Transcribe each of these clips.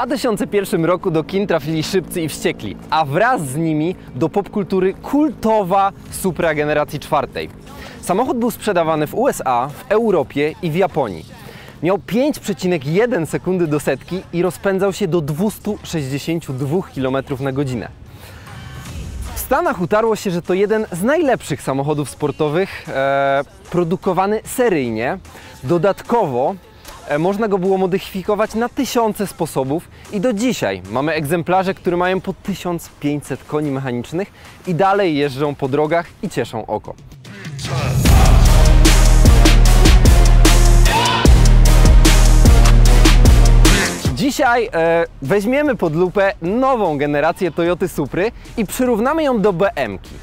W 2001 roku do kin trafili Szybcy i Wściekli, a wraz z nimi do popkultury kultowa Supra generacji czwartej. Samochód był sprzedawany w USA, w Europie i w Japonii. Miał 5,1 sekundy do setki i rozpędzał się do 262 km na godzinę. W Stanach utarło się, że to jeden z najlepszych samochodów sportowych e, produkowany seryjnie. Dodatkowo można go było modyfikować na tysiące sposobów i do dzisiaj mamy egzemplarze, które mają po 1500 koni mechanicznych i dalej jeżdżą po drogach i cieszą oko. Dzisiaj e, weźmiemy pod lupę nową generację Toyoty Supry i przyrównamy ją do BM-ki.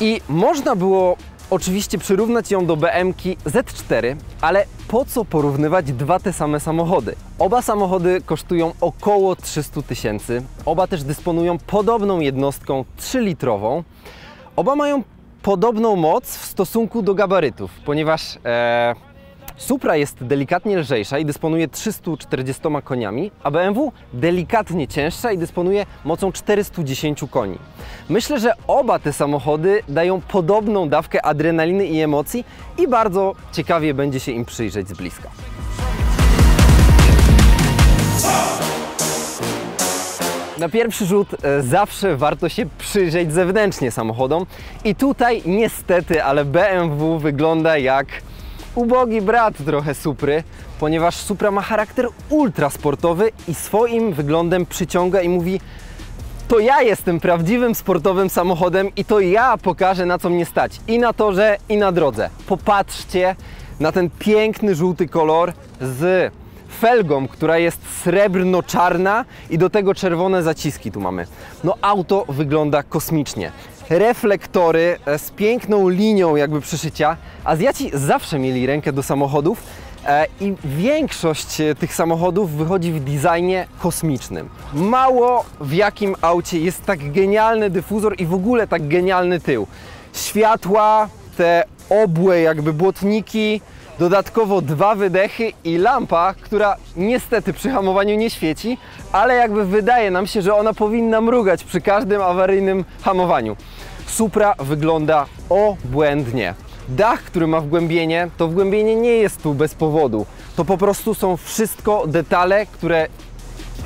I można było oczywiście przyrównać ją do BM-ki Z4, ale po co porównywać dwa te same samochody? Oba samochody kosztują około 300 tysięcy, oba też dysponują podobną jednostką 3-litrową, oba mają podobną moc w stosunku do gabarytów, ponieważ e, Supra jest delikatnie lżejsza i dysponuje 340 koniami, a BMW delikatnie cięższa i dysponuje mocą 410 koni. Myślę, że oba te samochody dają podobną dawkę adrenaliny i emocji i bardzo ciekawie będzie się im przyjrzeć z bliska. Na pierwszy rzut e, zawsze warto się przyjrzeć zewnętrznie samochodom i tutaj niestety, ale BMW wygląda jak ubogi brat trochę Supry, ponieważ Supra ma charakter ultra sportowy i swoim wyglądem przyciąga i mówi to ja jestem prawdziwym sportowym samochodem i to ja pokażę na co mnie stać i na torze i na drodze. Popatrzcie na ten piękny żółty kolor z felgą, która jest srebrno-czarna i do tego czerwone zaciski tu mamy. No auto wygląda kosmicznie reflektory e, z piękną linią jakby przyszycia. Azjaci zawsze mieli rękę do samochodów e, i większość e, tych samochodów wychodzi w designie kosmicznym. Mało w jakim aucie jest tak genialny dyfuzor i w ogóle tak genialny tył. Światła, te obłe jakby błotniki, dodatkowo dwa wydechy i lampa, która niestety przy hamowaniu nie świeci, ale jakby wydaje nam się, że ona powinna mrugać przy każdym awaryjnym hamowaniu. Supra wygląda obłędnie. Dach, który ma wgłębienie, to wgłębienie nie jest tu bez powodu. To po prostu są wszystko detale, które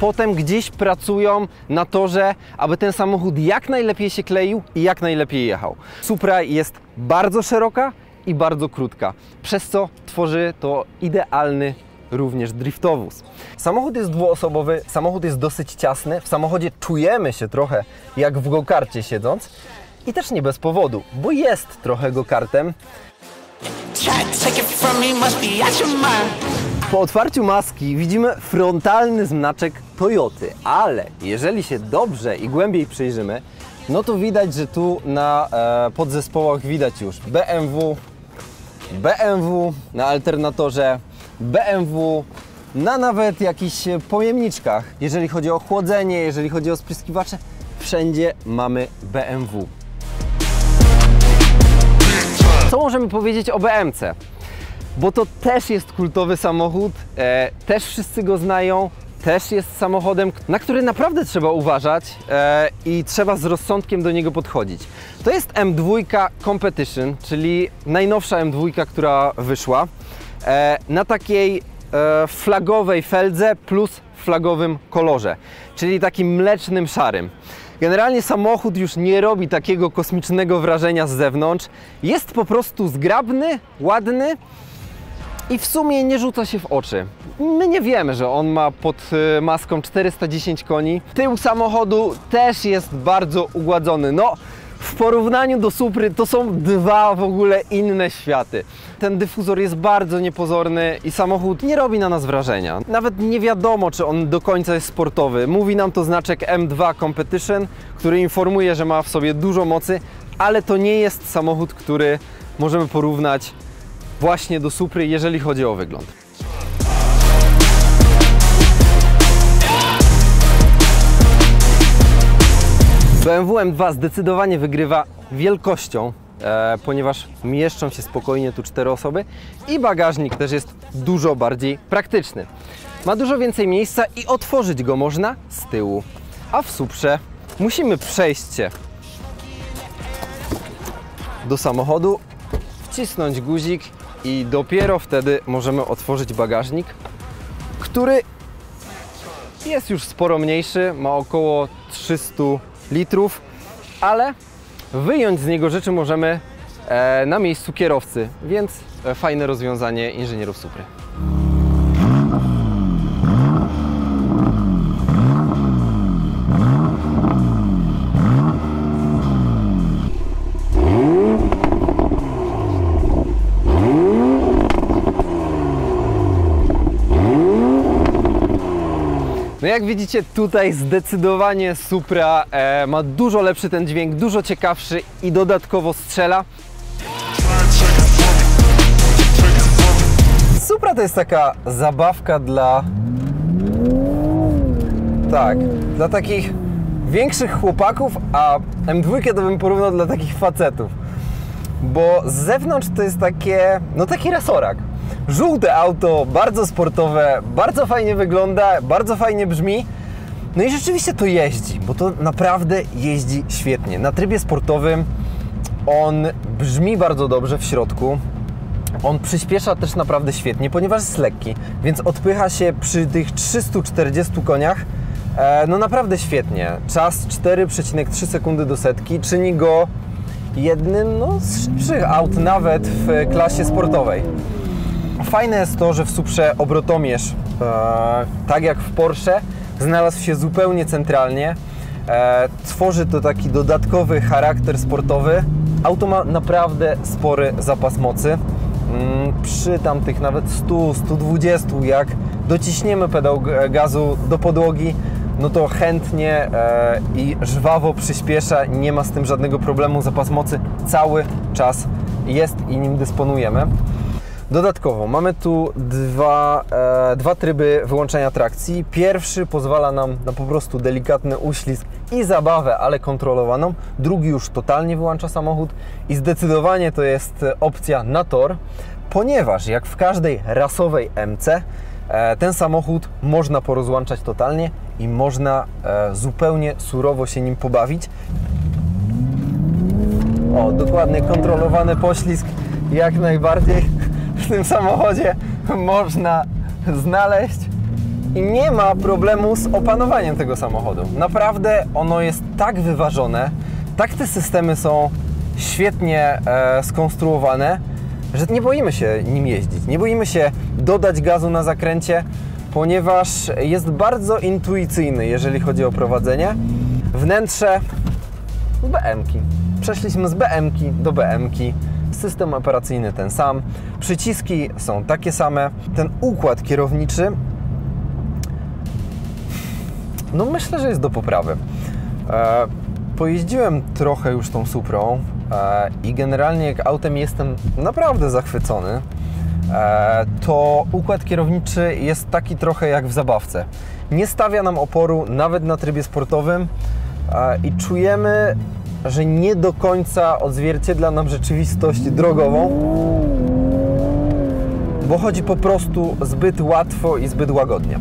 potem gdzieś pracują na torze, aby ten samochód jak najlepiej się kleił i jak najlepiej jechał. Supra jest bardzo szeroka i bardzo krótka, przez co tworzy to idealny również driftowóz. Samochód jest dwuosobowy, samochód jest dosyć ciasny, w samochodzie czujemy się trochę jak w go-karcie siedząc i też nie bez powodu, bo jest trochę go-kartem. Po otwarciu maski widzimy frontalny znaczek Toyoty, ale jeżeli się dobrze i głębiej przyjrzymy, no to widać, że tu na e, podzespołach widać już BMW, BMW na alternatorze, BMW na nawet jakichś pojemniczkach. Jeżeli chodzi o chłodzenie, jeżeli chodzi o spryskiwacze, wszędzie mamy BMW. Możemy powiedzieć o BMC? Bo to też jest kultowy samochód, e, też wszyscy go znają, też jest samochodem, na który naprawdę trzeba uważać e, i trzeba z rozsądkiem do niego podchodzić. To jest M2 Competition, czyli najnowsza M2, która wyszła e, na takiej e, flagowej feldze plus flagowym kolorze, czyli takim mlecznym szarym. Generalnie samochód już nie robi takiego kosmicznego wrażenia z zewnątrz. Jest po prostu zgrabny, ładny i w sumie nie rzuca się w oczy. My nie wiemy, że on ma pod y, maską 410 koni. Tył samochodu też jest bardzo ugładzony. No, w porównaniu do Supry to są dwa w ogóle inne światy. Ten dyfuzor jest bardzo niepozorny i samochód nie robi na nas wrażenia. Nawet nie wiadomo, czy on do końca jest sportowy. Mówi nam to znaczek M2 Competition, który informuje, że ma w sobie dużo mocy, ale to nie jest samochód, który możemy porównać właśnie do Supry, jeżeli chodzi o wygląd. BMW M2 zdecydowanie wygrywa wielkością, e, ponieważ mieszczą się spokojnie tu cztery osoby i bagażnik też jest dużo bardziej praktyczny. ma dużo więcej miejsca i otworzyć go można z tyłu. A w Suprze musimy przejść się do samochodu, wcisnąć guzik i dopiero wtedy możemy otworzyć bagażnik, który jest już sporo mniejszy, ma około 300 litrów, ale wyjąć z niego rzeczy możemy e, na miejscu kierowcy, więc e, fajne rozwiązanie inżynierów Supry. No jak widzicie tutaj zdecydowanie Supra e, ma dużo lepszy ten dźwięk, dużo ciekawszy i dodatkowo strzela. Supra to jest taka zabawka dla tak, dla takich większych chłopaków, a M2 to bym porównał dla takich facetów. Bo z zewnątrz to jest takie, no taki rasorak. Żółte auto, bardzo sportowe, bardzo fajnie wygląda, bardzo fajnie brzmi. No i rzeczywiście to jeździ, bo to naprawdę jeździ świetnie. Na trybie sportowym on brzmi bardzo dobrze w środku. On przyspiesza też naprawdę świetnie, ponieważ jest lekki, więc odpycha się przy tych 340 koniach e, no naprawdę świetnie. Czas 4,3 sekundy do setki czyni go jednym no, z szybszych aut nawet w klasie sportowej. Fajne jest to, że w Suprze obrotomierz, e, tak jak w Porsche, znalazł się zupełnie centralnie. E, tworzy to taki dodatkowy charakter sportowy. Auto ma naprawdę spory zapas mocy. Mm, przy tamtych nawet 100-120, jak dociśniemy pedał gazu do podłogi, no to chętnie e, i żwawo przyspiesza, nie ma z tym żadnego problemu. Zapas mocy cały czas jest i nim dysponujemy. Dodatkowo mamy tu dwa, e, dwa tryby wyłączenia trakcji. Pierwszy pozwala nam na po prostu delikatny uślizg i zabawę, ale kontrolowaną. Drugi już totalnie wyłącza samochód i zdecydowanie to jest opcja na tor, ponieważ jak w każdej rasowej MC e, ten samochód można porozłączać totalnie i można e, zupełnie surowo się nim pobawić. O, dokładnie kontrolowany poślizg jak najbardziej w tym samochodzie można znaleźć i nie ma problemu z opanowaniem tego samochodu. Naprawdę ono jest tak wyważone, tak te systemy są świetnie e, skonstruowane, że nie boimy się nim jeździć. Nie boimy się dodać gazu na zakręcie, ponieważ jest bardzo intuicyjny, jeżeli chodzi o prowadzenie. Wnętrze z BM-ki. Przeszliśmy z BM-ki do BM-ki system operacyjny ten sam, przyciski są takie same, ten układ kierowniczy no myślę, że jest do poprawy. E, pojeździłem trochę już tą Suprą e, i generalnie jak autem jestem naprawdę zachwycony, e, to układ kierowniczy jest taki trochę jak w zabawce. Nie stawia nam oporu nawet na trybie sportowym e, i czujemy że nie do końca odzwierciedla nam rzeczywistość drogową, bo chodzi po prostu zbyt łatwo i zbyt łagodnie.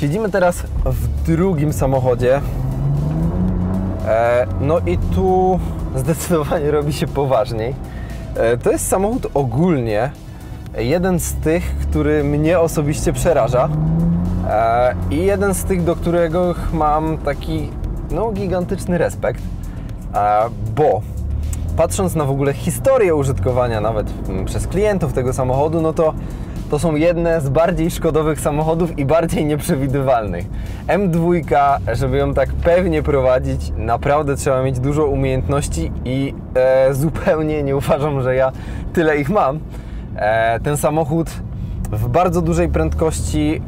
Siedzimy teraz w drugim samochodzie. E, no i tu zdecydowanie robi się poważniej. E, to jest samochód ogólnie jeden z tych, który mnie osobiście przeraża. E, I jeden z tych, do którego mam taki no, gigantyczny respekt, e, bo patrząc na w ogóle historię użytkowania nawet mm, przez klientów tego samochodu, no to to są jedne z bardziej szkodowych samochodów i bardziej nieprzewidywalnych. M2, żeby ją tak pewnie prowadzić, naprawdę trzeba mieć dużo umiejętności i e, zupełnie nie uważam, że ja tyle ich mam. E, ten samochód w bardzo dużej prędkości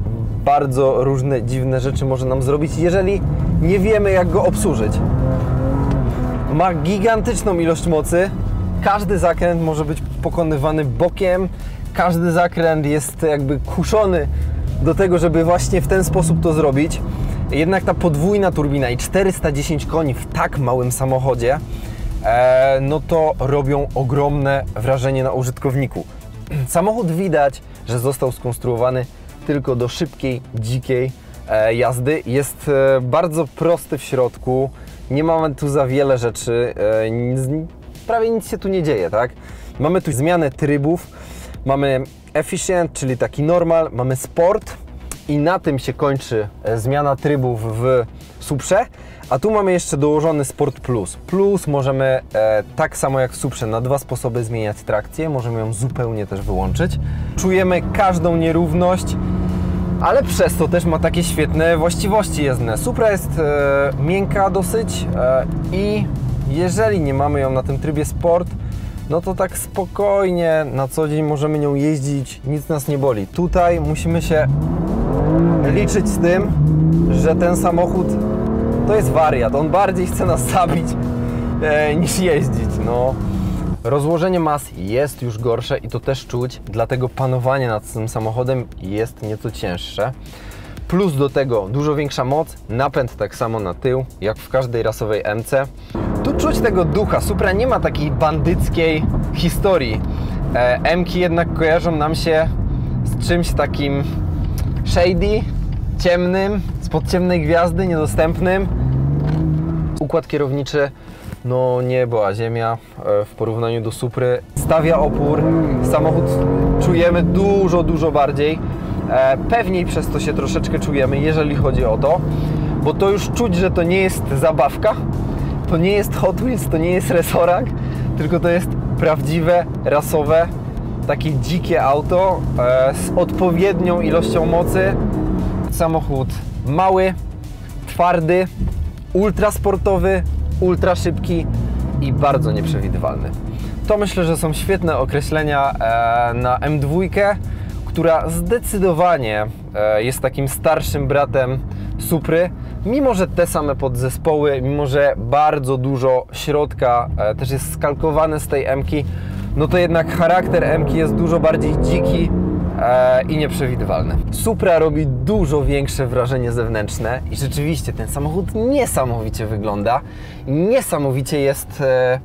bardzo różne dziwne rzeczy może nam zrobić, jeżeli nie wiemy jak go obsłużyć. Ma gigantyczną ilość mocy, każdy zakręt może być pokonywany bokiem, każdy zakręt jest jakby kuszony do tego, żeby właśnie w ten sposób to zrobić. Jednak ta podwójna turbina i 410 koni w tak małym samochodzie, e, no to robią ogromne wrażenie na użytkowniku. Samochód widać, że został skonstruowany tylko do szybkiej, dzikiej e, jazdy. Jest e, bardzo prosty w środku, nie mamy tu za wiele rzeczy, e, prawie nic się tu nie dzieje, tak? Mamy tu zmianę trybów, mamy efficient, czyli taki normal, mamy sport i na tym się kończy e, zmiana trybów w Suprze, a tu mamy jeszcze dołożony Sport Plus. Plus możemy e, tak samo jak w Suprze na dwa sposoby zmieniać trakcję, możemy ją zupełnie też wyłączyć. Czujemy każdą nierówność, ale przez to też ma takie świetne właściwości jezdne. Supra jest e, miękka dosyć e, i jeżeli nie mamy ją na tym trybie sport, no to tak spokojnie na co dzień możemy nią jeździć, nic nas nie boli. Tutaj musimy się liczyć z tym, że ten samochód to jest wariat. On bardziej chce nas zabić e, niż jeździć. No. Rozłożenie mas jest już gorsze i to też czuć, dlatego panowanie nad tym samochodem jest nieco cięższe. Plus do tego dużo większa moc, napęd tak samo na tył, jak w każdej rasowej MC. Tu czuć tego ducha. Supra nie ma takiej bandyckiej historii. E, M-ki jednak kojarzą nam się z czymś takim shady, ciemnym, spod ciemnej gwiazdy, niedostępnym. Układ kierowniczy, no niebo, a ziemia e, w porównaniu do Supry. Stawia opór, samochód czujemy dużo, dużo bardziej. E, Pewniej przez to się troszeczkę czujemy, jeżeli chodzi o to, bo to już czuć, że to nie jest zabawka, to nie jest Hot Wheels, to nie jest resorak, tylko to jest prawdziwe, rasowe, takie dzikie auto e, z odpowiednią ilością mocy. Samochód mały, twardy, ultra sportowy, ultra szybki i bardzo nieprzewidywalny. To myślę, że są świetne określenia e, na M2, która zdecydowanie e, jest takim starszym bratem Supry. Mimo, że te same podzespoły, mimo, że bardzo dużo środka też jest skalkowane z tej M-ki, no to jednak charakter M-ki jest dużo bardziej dziki e, i nieprzewidywalny. Supra robi dużo większe wrażenie zewnętrzne i rzeczywiście ten samochód niesamowicie wygląda. Niesamowicie jest. E,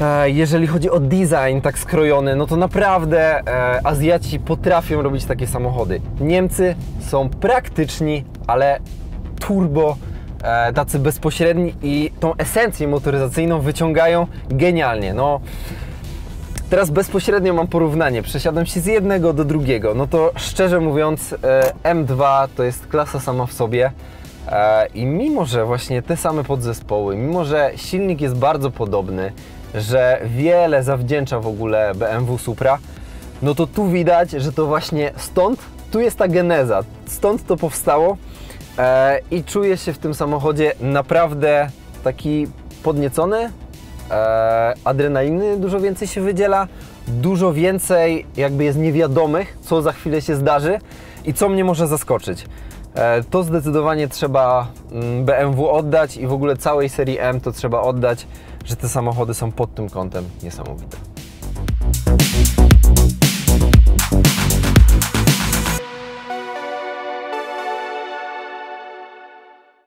E, Jeżeli chodzi o design tak skrojony, no to naprawdę Azjaci potrafią robić takie samochody. Niemcy są praktyczni, ale turbo e, tacy bezpośredni i tą esencję motoryzacyjną wyciągają genialnie. No, Teraz bezpośrednio mam porównanie. Przesiadłem się z jednego do drugiego. No to szczerze mówiąc, e, M2 to jest klasa sama w sobie. E, I mimo, że właśnie te same podzespoły, mimo, że silnik jest bardzo podobny, że wiele zawdzięcza w ogóle BMW Supra, no to tu widać, że to właśnie stąd, tu jest ta geneza, stąd to powstało e, i czuję się w tym samochodzie naprawdę taki podniecony, e, adrenaliny dużo więcej się wydziela, dużo więcej jakby jest niewiadomych, co za chwilę się zdarzy i co mnie może zaskoczyć. E, to zdecydowanie trzeba mm, BMW oddać i w ogóle całej serii M to trzeba oddać, że te samochody są pod tym kątem niesamowite.